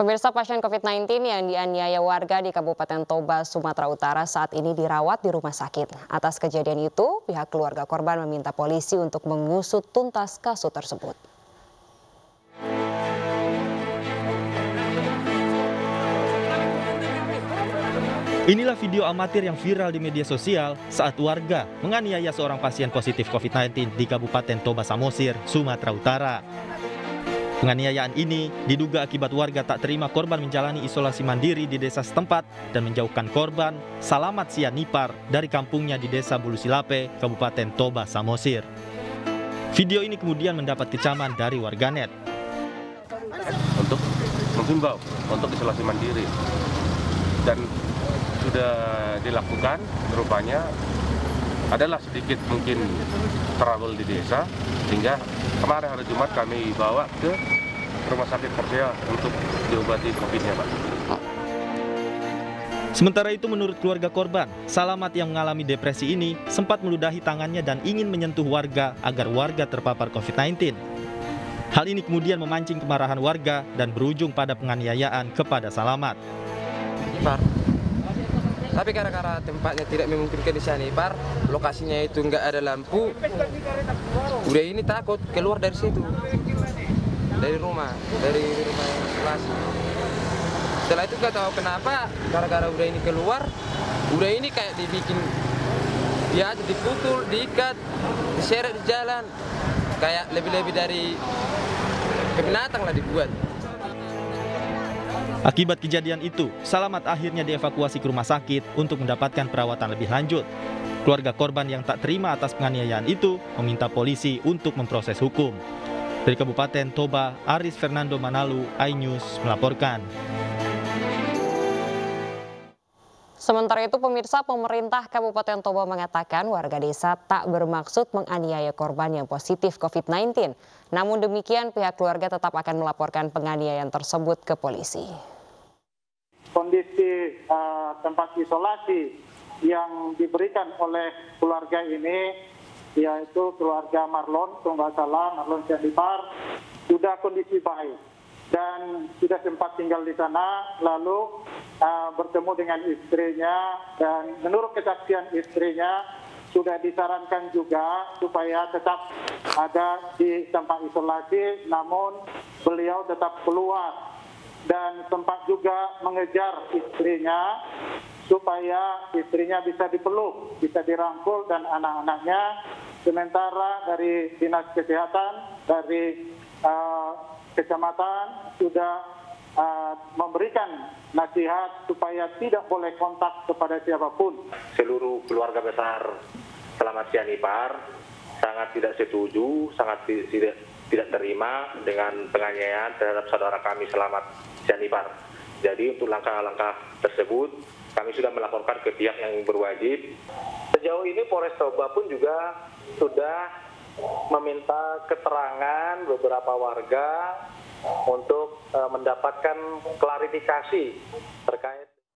Pemirsa pasien COVID-19 yang dianiaya warga di Kabupaten Toba, Sumatera Utara saat ini dirawat di rumah sakit. Atas kejadian itu, pihak keluarga korban meminta polisi untuk mengusut tuntas kasus tersebut. Inilah video amatir yang viral di media sosial saat warga menganiaya seorang pasien positif COVID-19 di Kabupaten Toba Samosir, Sumatera Utara. Penganiayaan ini diduga akibat warga tak terima korban menjalani isolasi mandiri di desa setempat dan menjauhkan korban Salamat Sianipar dari kampungnya di desa Bulusilape, Kabupaten Toba, Samosir. Video ini kemudian mendapat kecaman dari warganet. Untuk menghimbau untuk isolasi mandiri dan sudah dilakukan rupanya adalah sedikit mungkin travel di desa sehingga kemarin hari Jumat kami bawa ke rumah sakit Persea untuk diobati COVID-nya Pak. Sementara itu menurut keluarga korban, Salamat yang mengalami depresi ini sempat meludahi tangannya dan ingin menyentuh warga agar warga terpapar COVID-19. Hal ini kemudian memancing kemarahan warga dan berujung pada penganiayaan kepada Salamat. Tapi gara-gara tempatnya tidak memungkinkan di sana, Par, lokasinya itu nggak ada lampu, udah ini takut keluar dari situ, dari rumah, dari rumah kelas. Setelah itu nggak tahu kenapa, gara-gara udah ini keluar, udah ini kayak dibikin dia aja dipukul, diikat, diseret di jalan, kayak lebih-lebih dari binatang lah dibuat. Akibat kejadian itu, Salamat akhirnya dievakuasi ke rumah sakit untuk mendapatkan perawatan lebih lanjut. Keluarga korban yang tak terima atas penganiayaan itu meminta polisi untuk memproses hukum. Dari Kabupaten Toba, Aris Fernando Manalu, iNews melaporkan. Sementara itu pemirsa pemerintah Kabupaten Toba mengatakan warga desa tak bermaksud menganiaya korban yang positif COVID-19. Namun demikian pihak keluarga tetap akan melaporkan penganiayaan tersebut ke polisi. Kondisi uh, tempat isolasi yang diberikan oleh keluarga ini yaitu keluarga Marlon, kalau salah Marlon Sianipar, sudah kondisi baik dan sudah sempat tinggal di sana lalu uh, bertemu dengan istrinya dan menurut kesaksian istrinya sudah disarankan juga supaya tetap ada di tempat isolasi namun beliau tetap keluar dan sempat juga mengejar istrinya supaya istrinya bisa dipeluk, bisa dirangkul dan anak-anaknya sementara dari dinas kesehatan dari uh, kecamatan sudah uh, memberikan nasihat supaya tidak boleh kontak kepada siapa pun. Seluruh keluarga besar Selamat Sianipar sangat tidak setuju, sangat tidak tidak terima dengan penganiayaan terhadap saudara kami Selamat Sianipar. Jadi untuk langkah-langkah tersebut kami sudah melaporkan ke pihak yang berwajib. Sejauh ini Polres Toba pun juga sudah meminta keterangan beberapa warga untuk uh, mendapatkan klarifikasi terkait